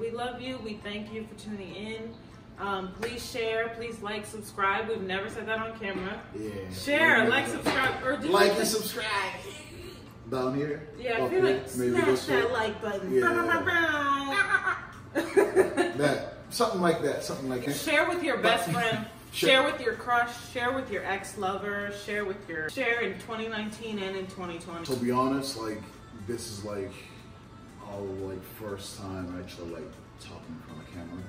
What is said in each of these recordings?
we love you. We thank you for tuning in. Um, please share, please like, subscribe. We've never said that on camera. Yeah. Share, Yeah. like, subscribe, or do Like and subscribe. Down here? Yeah, I feel like Maybe smash that like button. Yeah. That. Something like that. Something like that. share with your best friend. Share- Share with your crush. Share with your ex-lover. Share with your share in 2019 and in 2020. To be honest, like this is like our like first time actually like talking in front of camera.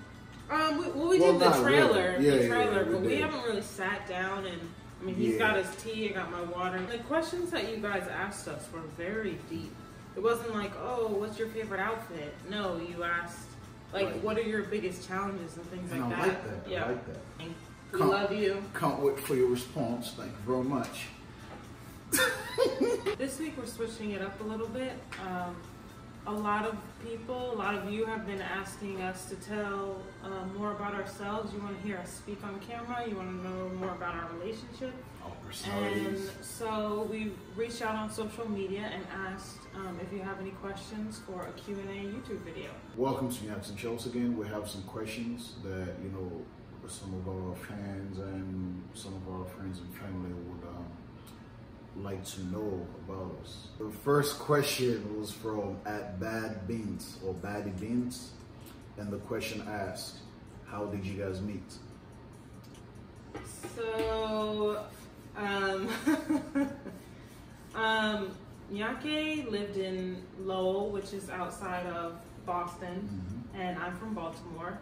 Um, we, well, we Well, did the trailer, really. Yeah, the trailer, yeah, but we did. haven't really sat down and. I mean, he's Yeah. got his tea, I got my water. The questions that you guys asked us were very deep. It wasn't like, oh, what's your favorite outfit? No, you asked, like, Right. what are your biggest challenges and things And like I that. like that. Yeah. I like that. We Come- love you. Can't wait for your response. Thank you very much. This week we're switching it up a little bit. Um, a lot of people, a lot of you have been asking us to tell uh, more about ourselves. You want to hear us speak on camera. You want to know more about our relationship. Our And so we reached out on social media and asked um, if you have any questions for a Q&A YouTube video. Welcome to Nyaks and Chels again. We have some questions that you know some of our fans and some of our friends and family would um, like to know about us. The first question was from at Bad Beans or Baddy Beans, and the question asked, "How did you guys meet?" So, um, um, Nyakeh lived in Lowell, which is outside of Boston, and I'm from Baltimore.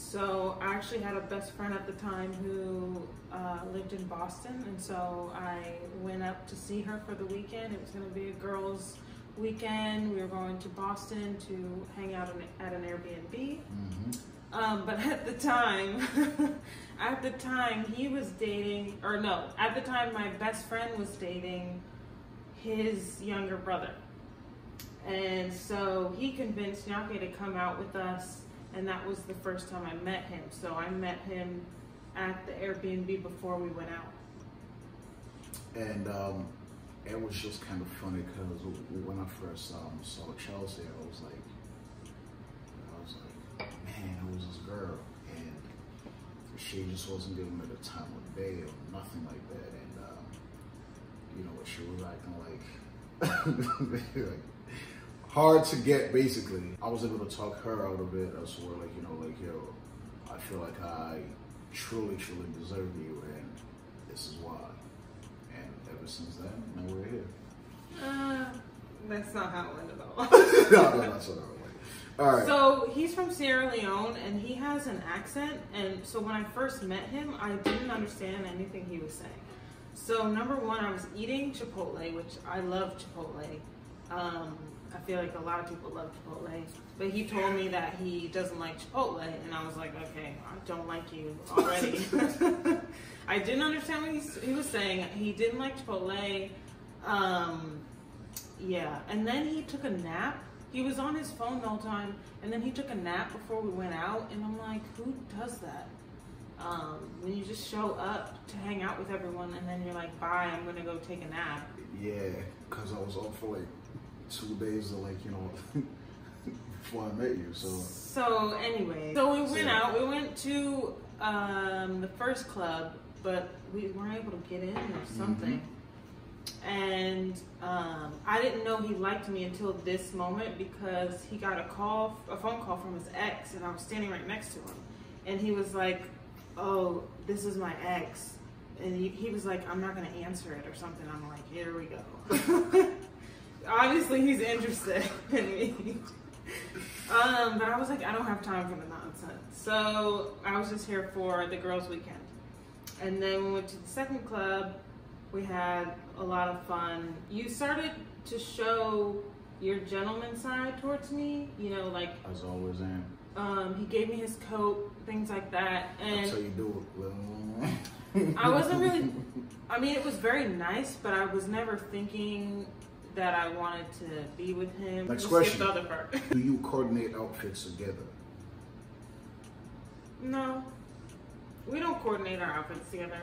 So I actually had a best friend at the time who uh, lived in Boston, and so I went up to see her for the weekend. It was going to be a girls' weekend. We were going to Boston to hang out at an Airbnb. Mm-hmm. Um, but at the time, at the time he was dating, or no, at the time my best friend was dating his younger brother. And so he convinced Nyakeh to come out with us, and that was the first time I met him. So I met him at the Airbnb before we went out. And um, it was just kind of funny because when I first um, saw Chelsea, I was like, I was like, man, it was this girl, and she just wasn't giving me the time of day or nothing like that. And um, you know, what she was acting like, like hard to get. Basically, I was able to talk her out of it. as well, like, you know, like yo, I feel like I truly, truly deserve you, and this is why. And ever since then, now we're here. Uh, that's not how it went at all. no, no, that's what I was like. All right. So he's from Sierra Leone and he has an accent. And so when I first met him, I didn't understand anything he was saying. So, number one, I was eating Chipotle, which I love Chipotle. Um, I feel like a lot of people love Chipotle. But he told me that he doesn't like Chipotle. And I was like, okay, I don't like you already. I didn't understand what he, he was saying. He didn't like Chipotle. Um, yeah, and then he took a nap. He was on his phone the whole time, and then he took a nap before we went out. And I'm like, who does that? Um, when you just show up to hang out with everyone, and then you're like, bye, I'm gonna go take a nap. Yeah, because I was off for like two days, of like you know, before I met you. So So anyway, so we went So- out. We went to um, the first club, but we weren't able to get in or something. And um, I didn't know he liked me until this moment because he got a call, a phone call from his ex, and I was standing right next to him, and he was like, "Oh, this is my ex," and he, he was like, "I'm not gonna answer it or something." I'm like, "Here we go." Obviously, he's interested in me. Um, but I was like, I don't have time for the nonsense. So I was just here for the girls' weekend. And then we went to the second club. We had a lot of fun. You started to show your gentleman side towards me. You know, like as always, am. um, he gave me his coat, things like that. That's how And you do it. I wasn't really. I mean, it was very nice, but I was never thinking that I wanted to be with him. Next question. the other part. Do you coordinate outfits together? No, we don't coordinate our outfits together.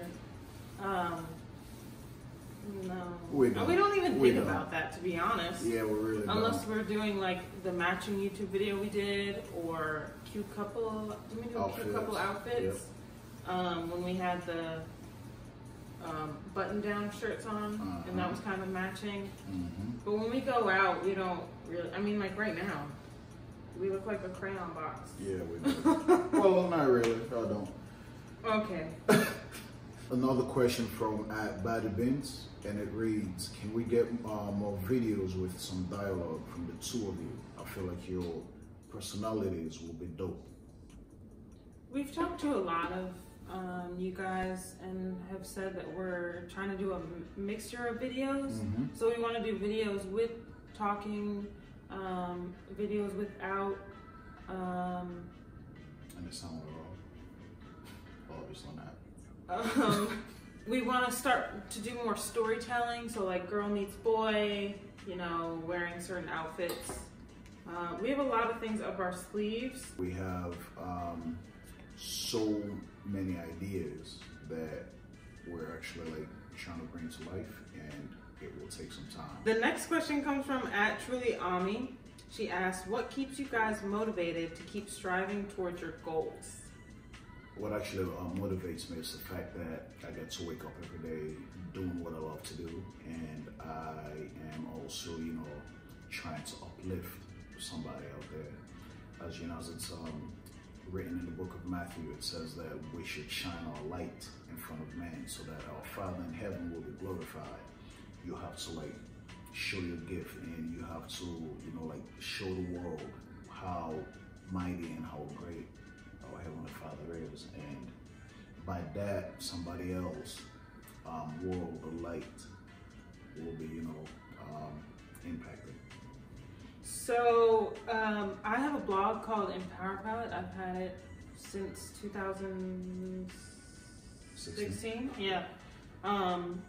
Um, No. We don't. We don't even We think don't. about that, to be honest. Yeah, we really Unless don't. we're doing like the matching YouTube video we did, or cute couple. Did we do a cute Outfits. couple outfits? Um, when we had the um, button-down shirts on, and that Uh-huh. was kind of matching. hmm But when we go out, we don't really. I mean, like right now, we look like a crayon box. Yeah, we do. well, not really. I don't. Okay. Another question from at Body Bins, and it reads: Can we get uh, more videos with some dialogue from the two of you? I feel like your personalities will be dope. We've talked to a lot of um, you guys and have said that we're trying to do a m- mixture of videos. Mhm. So we want to do videos with talking, um, videos without. Um, And it sounded all obviously not. um, we want to start to do more storytelling. So like girl meets boy, you know, wearing certain outfits. Uh, we have a lot of things up our sleeves. We have um, so many ideas that we're actually like trying to bring to life, and it will take some time. The next question comes from at Truly Ami. She asks, "What keeps you guys motivated to keep striving towards your goals?" What actually uh, motivates me is the fact that I get to wake up every day doing what I love to do, and I am also, you know, trying to uplift somebody out there. As you know, as it's um, written in the book of Matthew, it says that we should shine our light in front of men so that our Father in heaven will be glorified. You have to like show your gift, and you have to, you know, like show the world how mighty and how great our Heavenly Father is. And by that, somebody else um, world of light will be, you know, um, impacted. So um, I have a blog called Empower Palette. I've had it since 2016. Yeah. Um,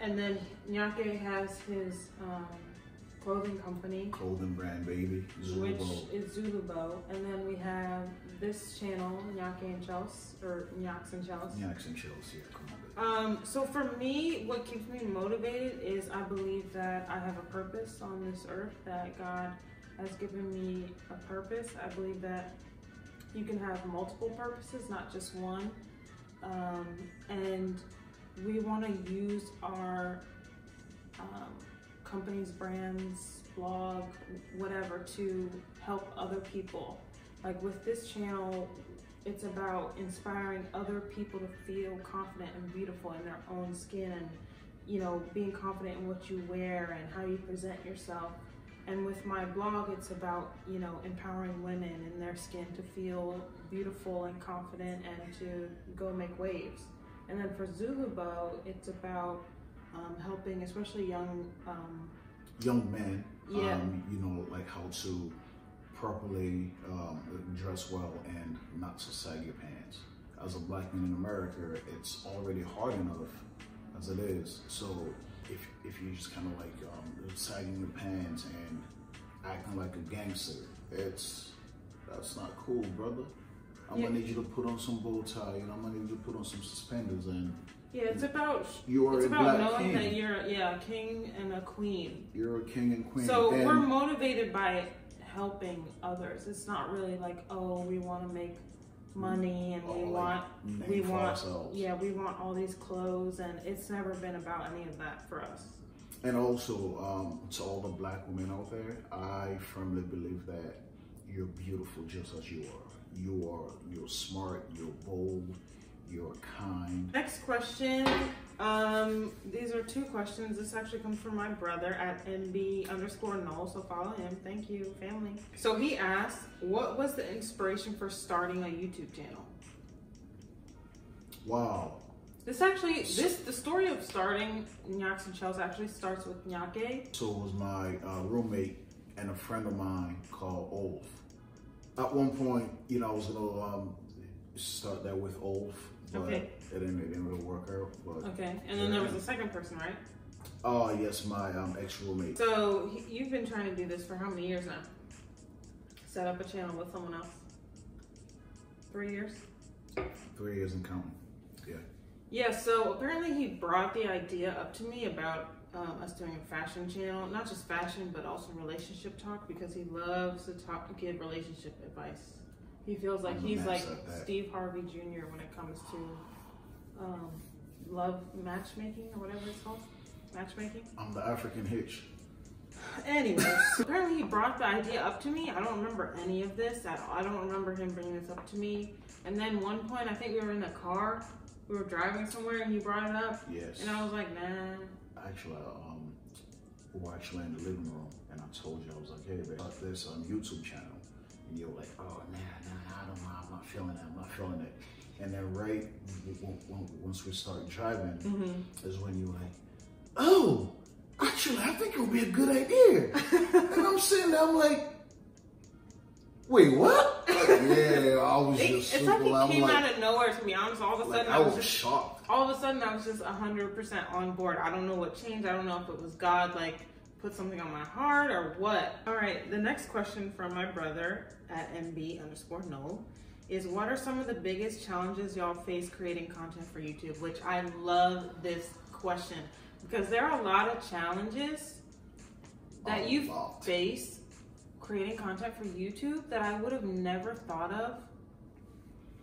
and then Nyakeh has his um, clothing company. Clothing brand, baby. which Zulubo. is Zulubo, and then we have this channel, Nyakeh and Chelsea, or Nyaks and Chelsea. Nyaks and on, baby. Um, so for me, what keeps me motivated is I believe that I have a purpose on this earth, that God has given me a purpose. I believe that you can have multiple purposes, not just one. Um, and we want to use our um, company's brands, blog, whatever, to help other people. Like with this channel, it's about inspiring other people to feel confident and beautiful in their own skin. And you know being confident in what you wear and how you present yourself. And with my blog it's about you know empowering women in their skin to feel beautiful and confident and to go make waves. And then for zulubo it's about um, helping especially young um, Young men, Yeah. um, you know, like how to properly um, dress well and not to sag your pants. As a black man in America, it's already hard enough as it is. So if if you're just kind of like um, sagging your pants and acting like a gangster, it's that's not cool, brother. I'm Yeah. gonna need you to put on some bow tie, and I'm gonna need you to put on some suspenders, and yeah it's about you are it's a about black knowing king. that you're yeah a king and a queen You're a king and queen. So and we're motivated by helping others. It's not really like, oh, we want to make money and we want we want ourselves. yeah, we want all these clothes and it's never been about any of that for us. And also, um, to all the black women out there, I firmly believe that you're beautiful just as you are. You are, you're smart, you're bold, you're kind. Next question. Um, these are two questions. This actually comes from my brother at NB underscore null. So follow him. Thank you, family. So he asked, what was the inspiration for starting a YouTube channel? Wow. This actually, this the story of starting Nyaks and Chels actually starts with Nyakeh. So it was my uh, roommate and a friend of mine called Olf. At one point, you know, I was gonna um, start that with Olf, but Okay. it, didn't, it didn't really work out. But Okay, and then there was a second person, right? oh yes, my um, ex roommate. So you've been trying to do this for how many years now? Set up a channel with someone else. Three years. Three years and counting. Yeah. Yeah, so apparently he brought the idea up to me about um, us doing a fashion channel, not just fashion, but also relationship talk because he loves to talk, give relationship advice. He feels like I'm he's like master at that. Steve Harvey Jr. when it comes to um, love matchmaking or whatever it's called, matchmaking. I'm the African Hitch. Anyways, apparently he brought the idea up to me. I don't remember any of this at all. I don't remember him bringing this up to me. And then one point, I think we were in the car. We were driving somewhere, and he brought it up, Yes. and I was like, nah. Actually, um, we were actually in the living room, and I told you I was like, "Hey, babe, got this um, YouTube channel," and you're like, "Oh, nah, nah, nah, I don't know. I'm not feeling it. I'm not feeling it." And then right once we start driving, Mm-hmm. is when you're like, "Oh, actually, I think it would be a good idea." and I'm sitting there, I'm like, "Wait, what?" Yeah, I was It, just it's like I'm came like, out of nowhere to be honest. All of a sudden, I I was was just shocked. all of a sudden I was just hundred percent on board. I don't know what changed. I don't know if it was God like put something on my heart or what. All right, the next question from my brother at MB underscore no is what are some of the biggest challenges y'all face creating content for YouTube? Which I love this question because there are a lot of challenges that you face creating content for YouTube that I would have never thought of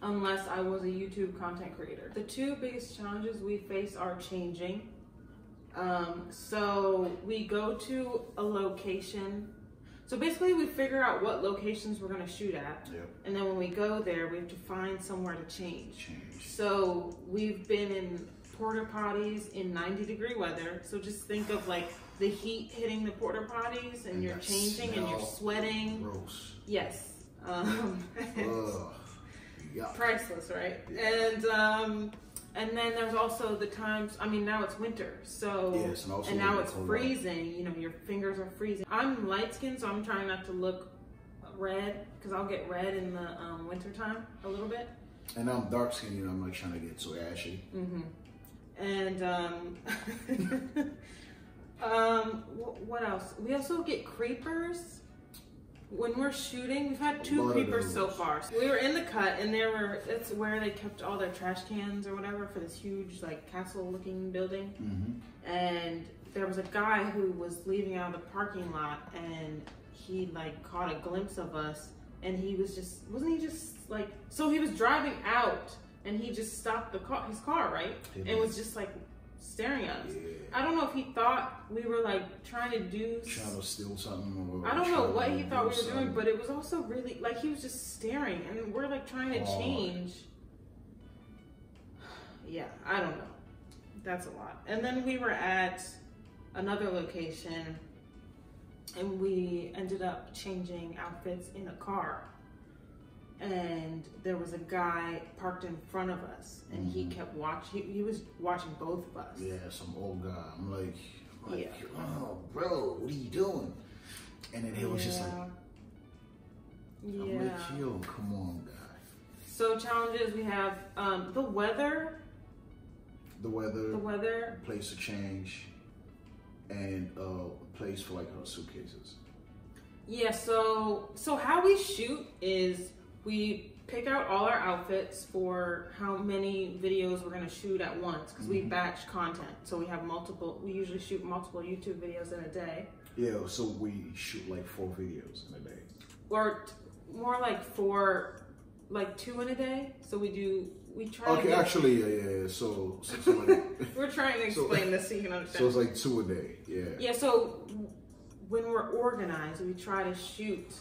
unless I was a YouTube content creator. The two biggest challenges we face are changing. Um, so we go to a location. So basically, we figure out what locations we're going to shoot at, Yep, and then when we go there, we have to find somewhere to change. change. So we've been in porta potties in 90 degree weather. So just think of like the heat hitting the porta potties, and, And you're changing and you're sweating. Gross. Yes. Um, Ugh. Yeah. priceless, right? And um, and then there's also the times. I mean, now it's winter, so Yes, and and now it's freezing. You know, your fingers are freezing. I'm light skinned, so I'm trying not to look red because I'll get red in the um, winter time a little bit. And I'm dark skinned, you know, I'm not trying to get so ashy. Mm-hmm. And um, um, what else? We also get creepers. When we're shooting, we've had two creepers so far. We were in the cut, and there were. It's where they kept all their trash cans or whatever for this huge, like castle-looking building. Mm-hmm. And there was a guy who was leaving out of the parking lot, and he like caught a glimpse of us, and he was just wasn't he just like so he was driving out, and he just stopped the car, his car, right, He and was just like staring at us. Yeah. I don't know if he thought we were like trying to do. Trying to steal something or I don't know what he thought we were do doing, but it was also really like he was just staring, and we're like trying to Oh. change. Yeah, I don't know. That's a lot. And then we were at another location, and we ended up changing outfits in a car. And there was a guy parked in front of us, and he Mhm. kept watching. He, he was watching both of us. Yeah, some old guy. I'm like, I'm like Yeah. oh, bro, what are you doing? And then he was just like, yeah. I'm like, yo, come on, guy. So challenges we have um, the weather, The weather, the weather. place to change, and uh, place for like our suitcases. Yeah. So so how we shoot is we pick out all our outfits for how many videos we're gonna shoot at once because we Mhm. batch content. So we have multiple. We usually shoot multiple YouTube videos in a day, Yeah, so we shoot like four videos in a day. or t- more like four, like two in a day. So we do. We try. Okay, get- actually, yeah, yeah, yeah. So, so, so, like, we're trying to so- explain this so you can understand. so it's like two a day. Yeah. Yeah, so when we're organized, we try to shoot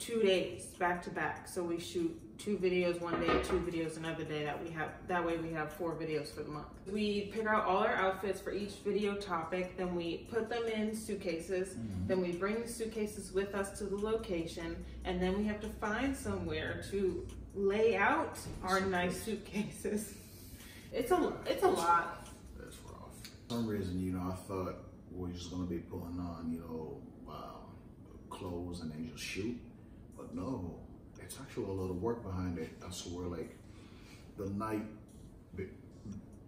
two days back to back. So we shoot two videos one day, two videos another day. That we have that way we have four videos for the month. We pick out all our outfits for each video topic, then we put them in suitcases. Mhm. Then we bring the suitcases with us to the location, and then we have to find somewhere to lay out our nice suitcases. It's a it's a lot. That's rough. For some reason, you know, I thought we're just gonna be pulling on, you know, um, clothes and then just shoot, but no, it's actually a lot of work behind it. I swear, like the night be-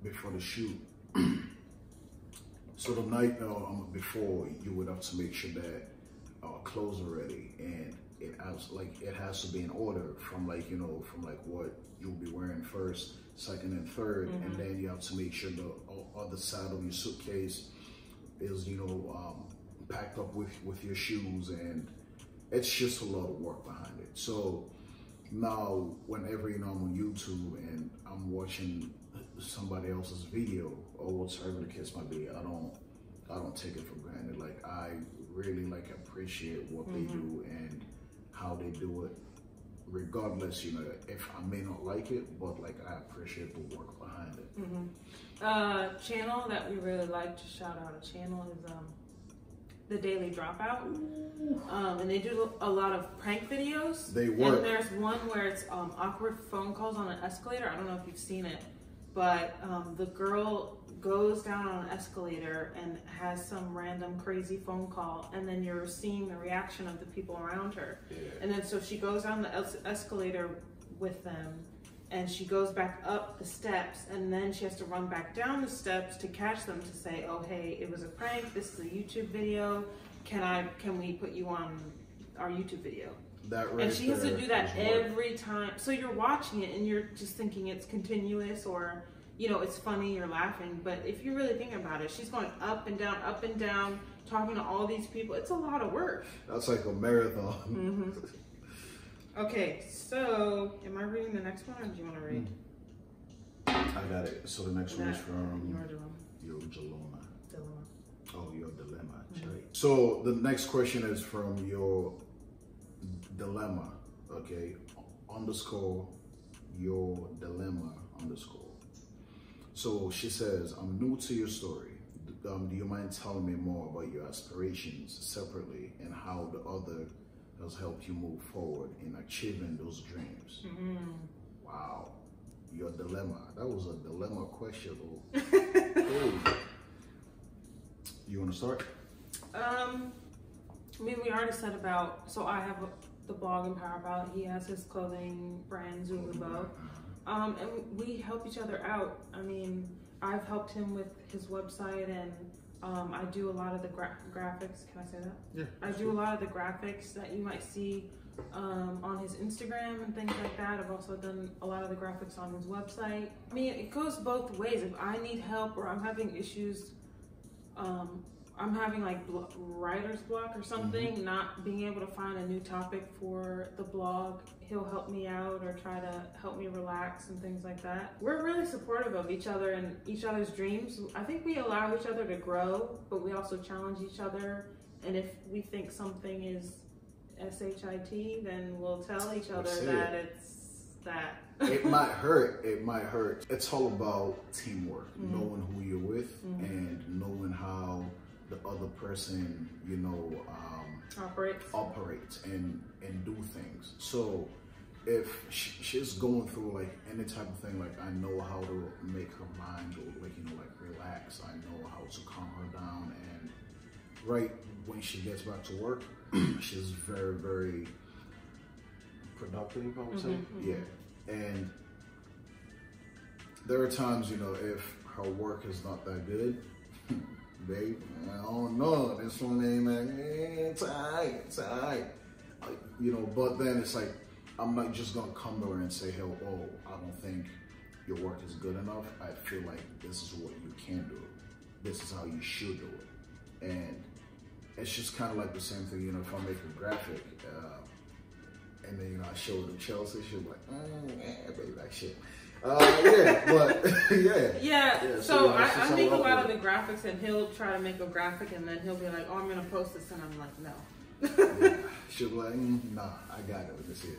before the shoot. so the night uh, um, before, you would have to make sure that our clothes are ready, and it has like it has to be in order from like you know from like what you'll be wearing first, second, and 3rd Mm-hmm. and then you have to make sure the other side of your suitcase is you know um, packed up with with your shoes, and it's just a lot of work behind it. So now, whenever you know I'm on YouTube and I'm watching somebody else's video or whatever the case might be, I don't I don't take it for granted. Like I really like appreciate what they do and how they do it. Regardless, you know, if I may not like it, but like I appreciate the work behind it. Uh, channel that we really like to shout out a channel is um, the Daily Dropout, um, and they do a lot of prank videos. They work. And there's one where it's um, awkward phone calls on an escalator. I don't know if you've seen it, but um, the girl goes down on an escalator and has some random crazy phone call, and then you're seeing the reaction of the people around her. Yeah. And then so she goes down the es- escalator with them and she goes back up the steps and then she has to run back down the steps to catch them to say, "Oh, hey, it was a prank. This is a YouTube video. Can I can we put you on our YouTube video?" That right and she has to do that is work. every time. So you're watching it and you're just thinking it's continuous or you know, it's funny, you're laughing, but if you really think about it, she's going up and down, up and down, talking to all these people. It's a lot of work. That's like a marathon. Mm-hmm. Okay, so am I reading the next one or do you want to read? I got it. So the next one is from your dilemma. Dilemma. Oh, your dilemma. Mm-hmm. So the next question is from your dilemma. Okay, underscore your dilemma underscore. So she says, I'm new to your story. Um, do you mind telling me more about your aspirations separately and how the other has helped you move forward in achieving those dreams? Mm. Wow, your dilemma. That was a dilemma question. oh. Hey. You want to start? Um, I mean, we already said about. So I have a, the blog Empower About. He has his clothing brand Zulubo. Um, and we help each other out. I mean, I've helped him with his website, and um, I do a lot of the gra- graphics. Can I say that? Yeah. I do a lot of the graphics that you might see um, on his Instagram and things like that. I've also done a lot of the graphics on his website. I mean, it goes both ways. If I need help or I'm having issues, um, I'm having like writer's block or something, not being able to find a new topic for the blog, he'll help me out or try to help me relax and things like that. We're really supportive of each other and each other's dreams. I think we allow each other to grow, but we also challenge each other. And if we think something is SHIT, then we'll tell each other that it. it's that. it might hurt. It might hurt. It's all about teamwork, Mm-hmm. knowing who you're with and knowing how the other person, you know, um, operates. operates and and do things. So if sh- she's going through like any type of thing, like I know how to make her mind go, like you know, like relax. I know how to calm her down, and right when she gets back to work, she's very very productive. I would say, yeah, and there are times you know if her work is not that good. Babe, I don't know. This one ain't like, eh, it's alright, it's alright. You know, but then it's like, I'm not just gonna come to her and say, hey, oh, I don't think your work is good enough. I feel like this is what you can do. This is how you should do it. And it's just kind of like the same thing, you know, if I make a graphic, uh, and then, you know, I show it to Chelsea, she'll be like, mm, yeah, baby, like shit. Uh, yeah, but, yeah. Yeah, Yeah, so, so yeah, I, I make a lot of the graphics, and he'll try to make a graphic, and then he'll be like, "Oh, I'm gonna post this," and I'm like, "No." She'll be like, mm, nah, I got it. This is it.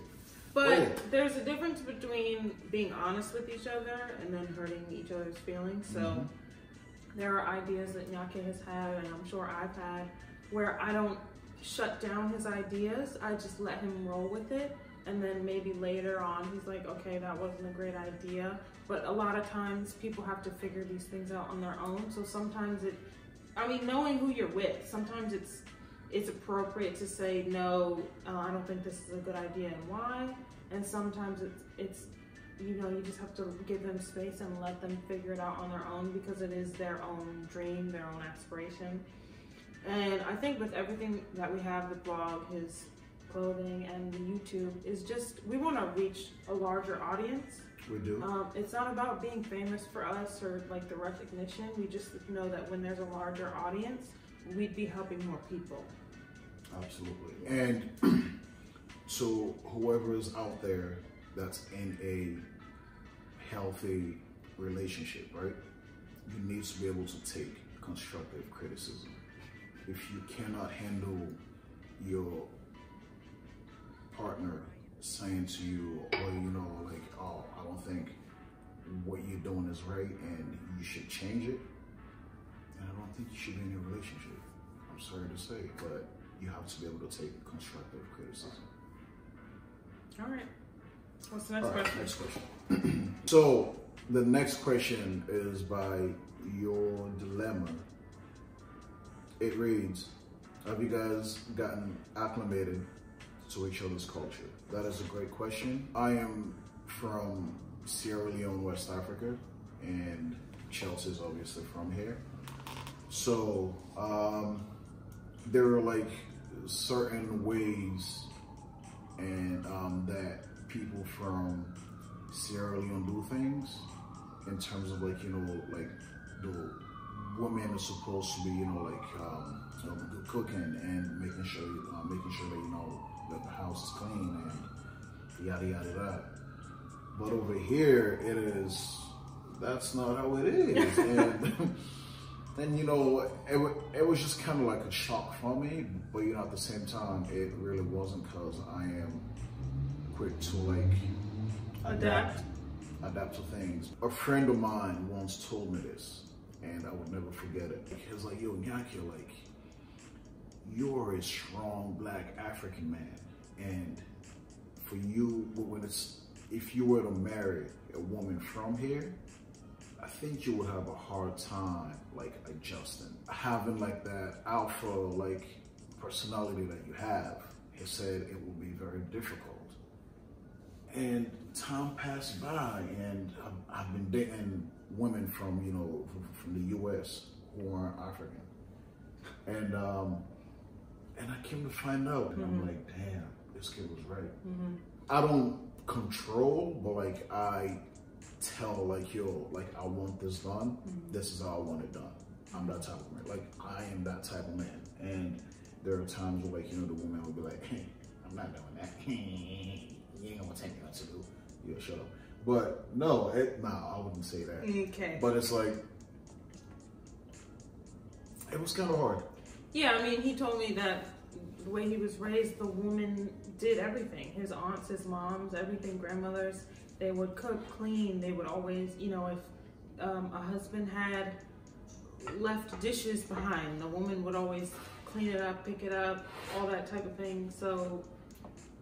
but Yeah. there's a difference between being honest with each other and then hurting each other's feelings. So Mhm. there are ideas that Nyakeh has had, and I'm sure I've had, where I don't shut down his ideas. I just let him roll with it. And then maybe later on, he's like, okay, that wasn't a great idea. But a lot of times, people have to figure these things out on their own. So sometimes it, I mean, knowing who you're with, sometimes it's it's appropriate to say no. Uh, I don't think this is a good idea, and why. And sometimes it's it's you know you just have to give them space and let them figure it out on their own because it is their own dream, their own aspiration. And I think with everything that we have, the blog, his clothing and the YouTube is just we want to reach a larger audience. We do. Um, it's not about being famous for us or like the recognition. We just know that when there's a larger audience, we'd be helping more people. Absolutely. And so whoever is out there that's in a healthy relationship, right? You need to be able to take constructive criticism. If you cannot handle your partner saying to you, or you know, like, oh, I don't think what you're doing is right and you should change it, and I don't think you should be in a relationship. I'm sorry to say, but you have to be able to take constructive criticism. All right. What's the next right, question? next question. so the next question is by your dilemma. It reads, have you guys gotten acclimated to each other's culture? That is a great question. I am from Sierra Leone, West Africa, and Chelsea is obviously from here. So um, there are like certain ways and um, that people from Sierra Leone do things in terms of like you know like the women are supposed to be you know like um, you know, cooking and making sure uh, making sure that you know that the house is clean and yada yada yada. But over here it is that's not how it is and. And you know, it, it was just kind of like a shock for me, but you know, at the same time, it really wasn't because I am quick to like Adapt. adapt to things. A friend of mine once told me this, and I would never forget it. He was like, "Yo, Nyaki, like, you're a strong Black African man, and for you, when it's if you were to marry a woman from here." I think you would have a hard time like adjusting. Having like that alpha like personality that you have, he said it will be very difficult. And time passed by and I've, I've been dating women from, you know, from, from the US who aren't African. And um and I came to find out and I'm mm-hmm. like, damn, this kid was right. Mm-hmm. I don't control, but like I tell like yo like i want this done. Mm-hmm. This is how i want it done. I'm that type of man. Like i am that type of man. And there are times where like you know the woman will be like hey i'm not doing that. You ain't gonna tell me what to do. Yeah shut up. But no it nah i wouldn't say that. Okay. but it's like it was kind of hard Yeah, I mean, he told me that the way he was raised, the woman did everything. His aunts, his moms, everything, grandmothers, they would cook, clean. They would always, you know, if um, a husband had left dishes behind, the woman would always clean it up, pick it up, all that type of thing. So,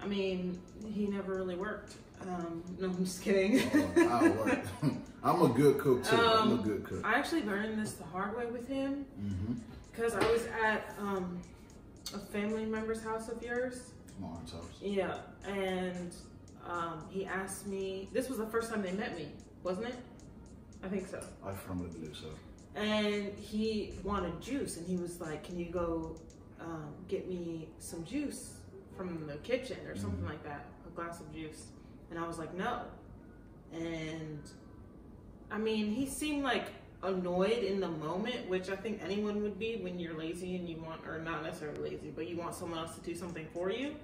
I mean, he never really worked. Um, no, I'm just kidding. Oh, I work. i'm a good cook too i'm a Um, good cook I actually learned this the hard way with him mm-hmm. Because I was at um, a family member's house of yours. Lauren's house. Yeah, and um, he asked me. This was the first time they met me, wasn't it? I think so. i firmly believe so And he wanted juice, and he was like, "Can you go um, get me some juice from the kitchen or something Mhm. like that? A glass of juice?" And I was like, "No." And I mean, he seemed like annoyed in the moment, which I think anyone would be when you're lazy and you want, or not necessarily lazy, but you want someone else to do something for you.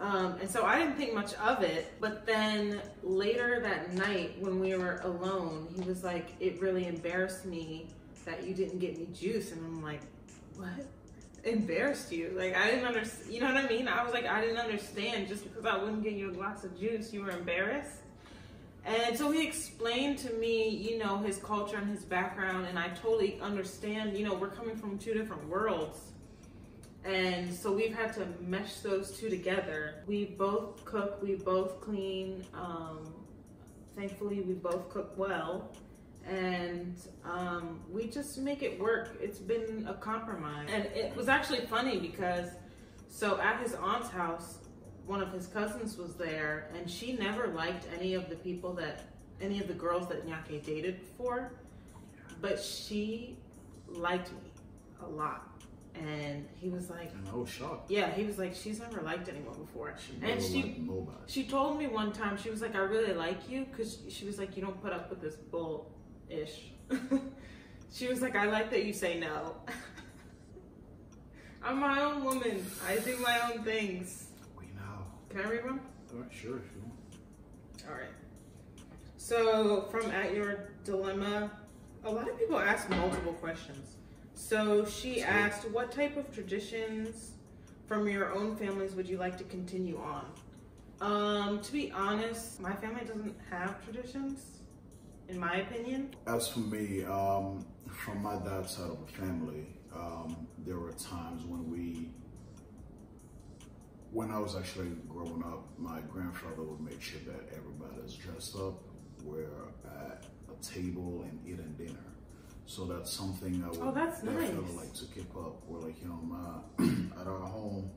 Um, and so I didn't think much of it. But then later that night, when we were alone, he was like, It really embarrassed me that you didn't get me juice. And I'm like, What? Embarrassed you? Like, I didn't understand. You know what I mean? I was like, I didn't understand. Just because I wouldn't get you a glass of juice, you were embarrassed. And so he explained to me, you know, his culture and his background, and I totally understand. You know, we're coming from two different worlds. And so we've had to mesh those two together. We both cook, we both clean. Um, thankfully, we both cook well. And um, we just make it work. It's been a compromise. And it was actually funny because, so at his aunt's house, one of his cousins was there, and she never liked any of the people that, any of the girls that Nyakeh dated before. But she liked me a lot and he was like, And I was shocked. yeah, he was like, she's never liked anyone before. She And she she told me one time, she was like, I really like you because she was like, you don't put up with this bull ish. she was like, I like that you say no. I'm my own woman. I do my own things. Can I read one? All right, sure, if you want. All right. So, from At Your Dilemma, a lot of people ask multiple questions. So, she asked, What type of traditions from your own families would you like to continue on? Um, to be honest, my family doesn't have traditions, in my opinion. As for me, um, from my dad's side of the family, um, there were times when we, when I was actually growing up, my grandfather would make sure that everybody's dressed up, we're at a table and eating dinner. So that's something I would Oh, that's nice. like to keep up. We're like, you know, my, at our home,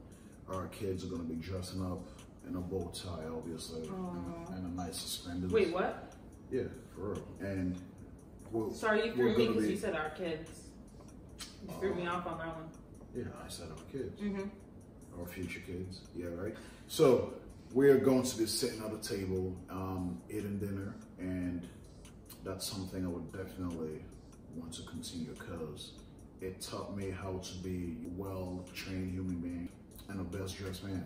our kids are gonna be dressing up in a bow tie, obviously, and, a, and a nice suspenders. Wait, what? Yeah, for real. And we'll, Sorry, you we're threw me because be- you said our kids. You threw me off on that one. Yeah, I said our kids, Mm-hmm. Our future kids. Yeah, right. So we're going to be sitting at a table, um, eating dinner, and that's something I would definitely want to continue because it taught me how to be a well trained human being and a best dressed man.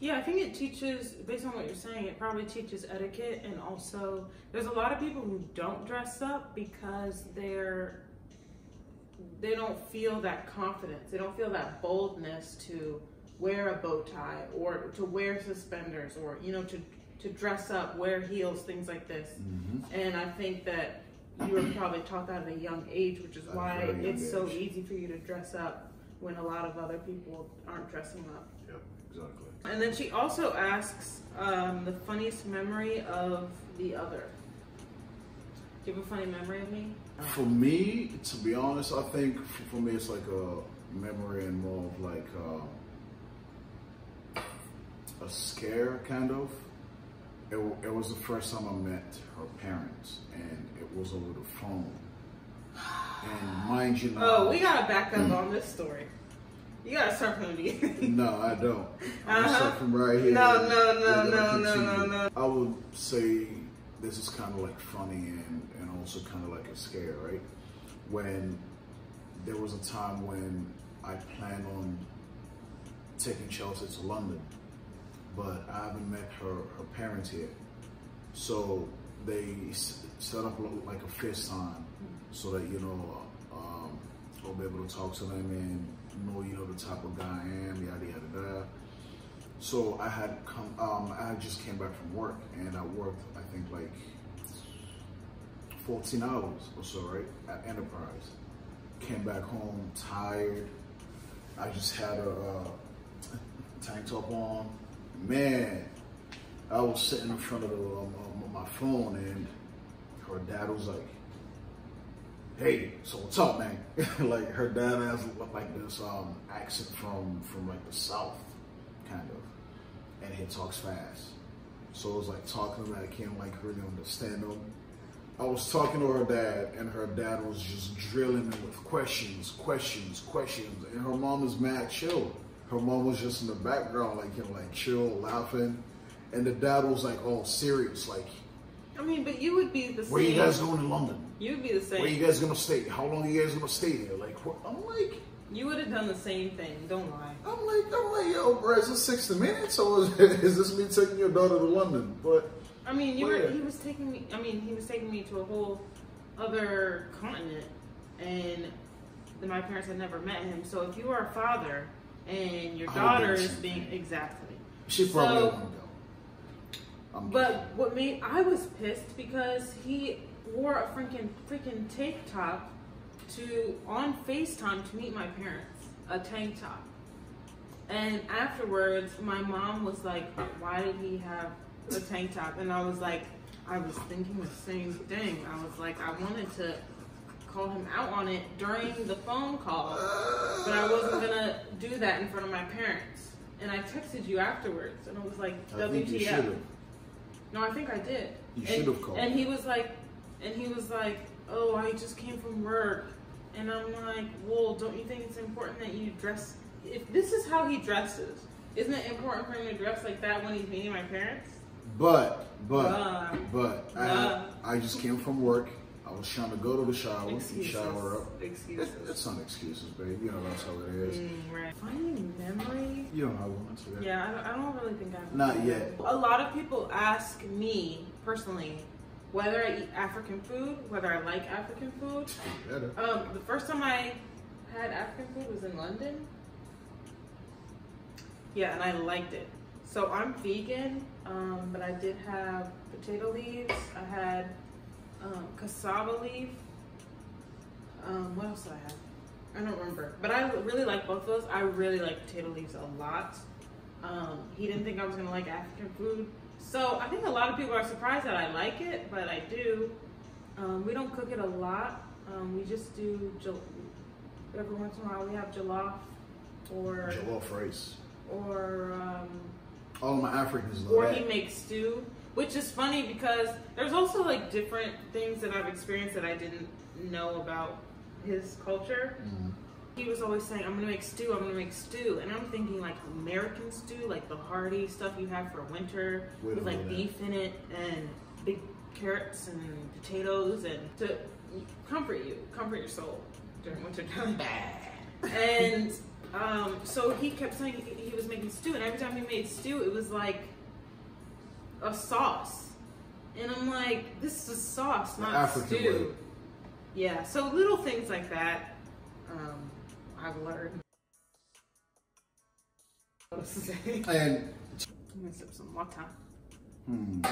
Yeah, I think it teaches, based on what you're saying, it probably teaches etiquette and also there's a lot of people who don't dress up because they're they don't feel that confidence. They don't feel that boldness to wear a bow tie or to wear suspenders or you know to to dress up, wear heels, things like this. Mm-hmm. And I think that you were probably taught that at a young age, which is At why it's so easy for you to dress up when a lot of other people aren't dressing up. Yep, exactly. And then she also asks um, the funniest memory of the other. Do you have a funny memory of me? For me, to be honest, I think for me it's like a memory and more of like uh, a scare kind of. It, it was the first time I met her parents, and it was over the phone. And mind you, now, Oh, we gotta back up on this story. You gotta start from the beginning. No, I don't. I'm Uh-huh. start from right here. No, no, no, no, no, no, no. I would say this is kind of like funny and, and also kind of like a scare, right? When there was a time when I planned on taking Chelsea to London, but I haven't met her, her parents yet. So they set up like a FaceTime so that, you know, um, I'll be able to talk to them and know, you know, the type of guy I am, yada, yada, yada. So I had come, um, I just came back from work and I worked, I think like 14 hours or so, right, at Enterprise. Came back home tired. I just had a uh, tank top on. Man, I was sitting in front of the, um, um, my phone and her dad was like, hey, so what's up, man? like her dad has like this um, accent from from like the south, kind of, and he talks fast. So it was like talking to I can't like really understand him. I was talking to her dad, and her dad was just drilling me with questions, questions, questions, and her mom is mad chill. Her mom was just in the background, like you know, like chill, laughing, and the dad was like all serious, like, I mean, but you would be the same. "Where you guys going in London? You would be the same. Where you guys gonna stay? How long are you guys gonna stay there? Like, what? I'm like, You would have done the same thing. Don't lie. I'm like, I'm like, yo, bro, is this 60 minutes or is, is this me taking your daughter to London? But I mean, you were. He was taking me. I mean, he was taking me to a whole other continent, and my parents had never met him. So if you are a father and your daughter is being exactly. she probably So- don't go. But what made I was pissed because he wore a freaking freaking tank top to on FaceTime to meet my parents, a tank top. And afterwards, my mom was like, "Why did he have a tank top?" And I was like, "I was thinking the same thing. I was like, I wanted to call him out on it during the phone call, but I wasn't gonna do that in front of my parents." And I texted you afterwards, and I was like, I "WTF?" No, I think I did. You And- should have called. And he was like, and he was like, "Oh, I just came from work, And I'm like, well, don't you think it's important that you dress? If this is how he dresses, isn't it important for him to dress like that when he's meeting my parents? But, but, Uh, but, uh. I, I just came from work. I was trying to go to the shower, and Excuses. shower up. It, Excuses. it's not excuses, babe. You know that's how it is. Mm, right. Finding memory. You don't have one today. Yeah, I don't, I don't really think I have. Not yet. A lot of people ask me personally whether I eat African food, whether I like African food. Better. Um, the first time I had African food was in London. Yeah, and I liked it. So I'm vegan, um, but I did have potato leaves. I had um, cassava leaf. Um, what else do I have? I don't remember. But I really like both of those. I really like potato leaves a lot. Um, he didn't think I was gonna like African food. So I think a lot of people are surprised that I like it, but I do. Um, we don't cook it a lot. Um, we just do every once in a while we have jollof or Jollof rice. or um, All of my Africans know or that. he makes stew, which is funny because there's also like different things that I've experienced that I didn't know about his culture. Mhm. He was always saying, "I'm gonna make stew. I'm gonna make stew," and I'm thinking like American stew, like the hearty stuff you have for winter We with like beef in it and big carrots and potatoes and to comfort you, comfort your soul during winter time. and um, so he kept saying he was making stew, and every time he made stew, it was like a sauce. And I'm like, this is a sauce, not African stew. way. Yeah, so little things like that, um, I've learned. What to say? And I'm gonna sip some water. hmm,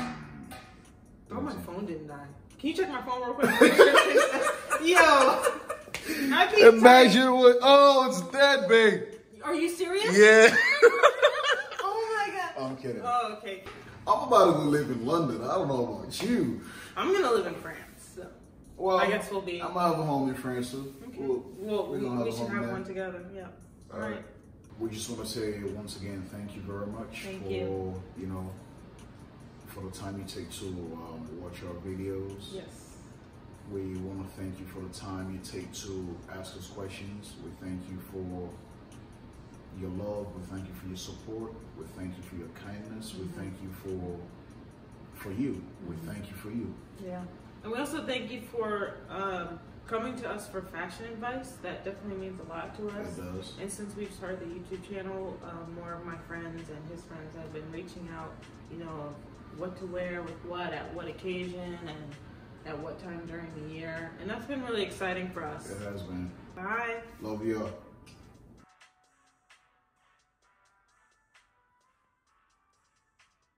Oh, my phone didn't die. Can you check my phone real quick? Yo, Imagine what. Oh, it's dead, babe. Are you serious? Yeah. Oh. I'm kidding. Oh, okay. I'm about to go live in London. I don't know about you. I'm gonna live in France. So. Well, I guess we'll be- I'm gonna have a home in France too. Okay. We'll- Well, we're we, gonna we should have there. one together. Yeah. All right. We just want to say once again, thank you very much Thank for you. know for the time you take to um, watch our videos. Yes. We want to thank you for the time you take to ask us questions. We thank you for your love. We thank you for your support. We thank you for your kindness. We thank you for for you. We thank you for you. Yeah. And we also thank you for um, coming to us for fashion advice. That definitely means a lot to us. It does. And since we've started the YouTube channel, um, more of my friends and his friends have been reaching out, you know, what to wear with what at what occasion and at what time during the year. And that's been really exciting for us. It has been. Bye. Love you. all.